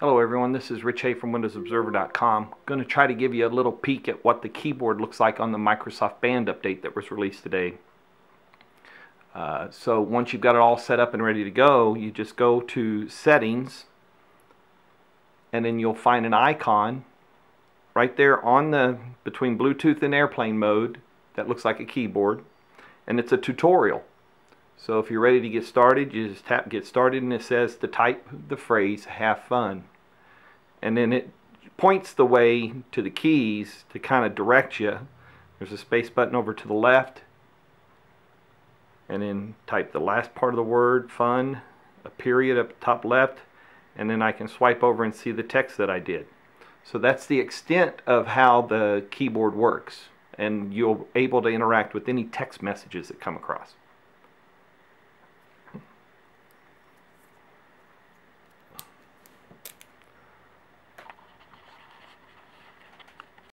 Hello everyone, this is Rich Hay from WindowsObserver.com. I'm going to try to give you a little peek at what the keyboard looks like on the Microsoft Band update that was released today. Uh, so once you've got it all set up and ready to go, you just go to Settings and then you'll find an icon right there on the between Bluetooth and airplane mode that looks like a keyboard and it's a tutorial. So if you're ready to get started, you just tap get started and it says to type the phrase have fun. And then it points the way to the keys to kind of direct you. There's a space button over to the left. And then type the last part of the word, fun, a period up top left, and then I can swipe over and see the text that I did. So that's the extent of how the keyboard works. And you'll able to interact with any text messages that come across.